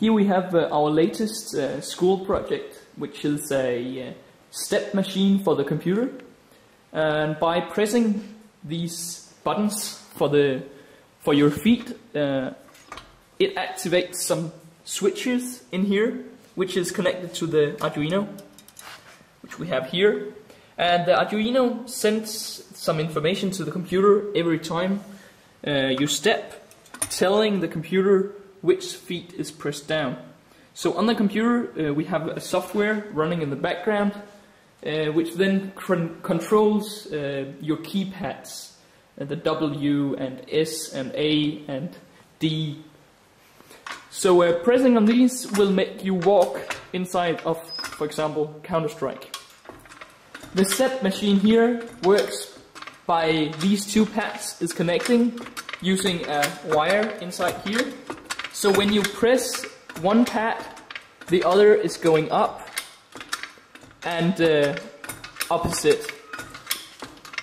Here we have uh, our latest uh, school project, which is a uh, step machine for the computer. And by pressing these buttons for the for your feet, uh, it activates some switches in here, which is connected to the Arduino, which we have here. And the Arduino sends some information to the computer every time uh, you step, telling the computer which feet is pressed down. So on the computer, uh, we have a software running in the background, uh, which then controls uh, your keypads, uh, the W and S and A and D so uh, pressing on these will make you walk inside of, for example, Counter-Strike. The set machine here works by these two pads is connecting using a wire inside here. So when you press one pad, the other is going up and uh, opposite.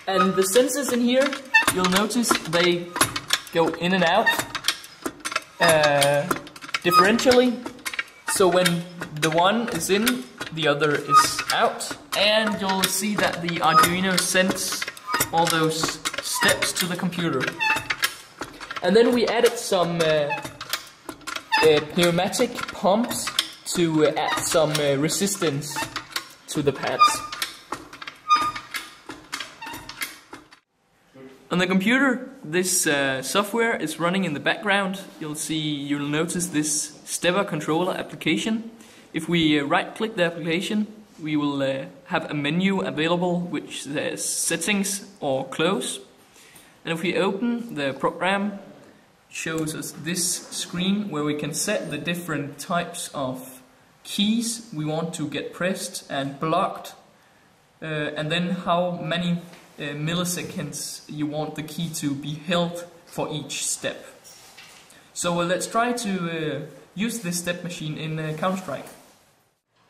And the sensors in here, you'll notice they go in and out. Uh, differentially. So when the one is in, the other is out. And you'll see that the Arduino sends all those steps to the computer. And then we added some uh, pneumatic pumps to uh, add some uh, resistance to the pads. On the computer, this uh, software is running in the background. You'll see, you'll notice this Stepper controller application. If we uh, right click the application, we will uh, have a menu available which says settings or close. And if we open the program, shows us this screen where we can set the different types of keys we want to get pressed and blocked uh, and then how many uh, milliseconds you want the key to be held for each step. So uh, let's try to uh, use this step machine in uh, Counter-Strike.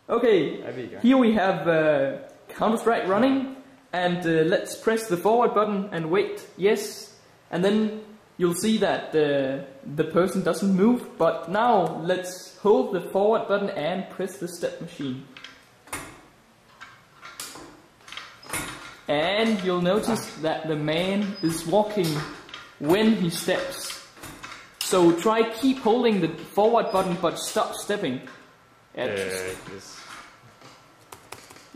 Okay, here we have uh, Counter-Strike running and uh, let's press the forward button and wait, yes, and then you'll see that the, the person doesn't move, but now let's hold the forward button and press the step machine. And you'll notice that the man is walking when he steps. So try keep holding the forward button but stop stepping. Uh,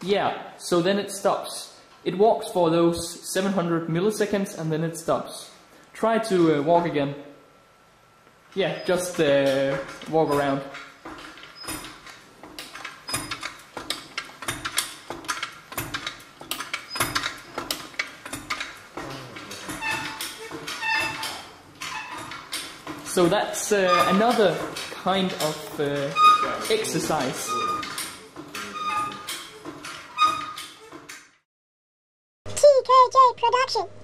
yeah, so then it stops. It walks for those 700 milliseconds and then it stops. Try to uh, walk again. Yeah, just uh, walk around. So that's uh, another kind of uh, exercise. TKJ Production.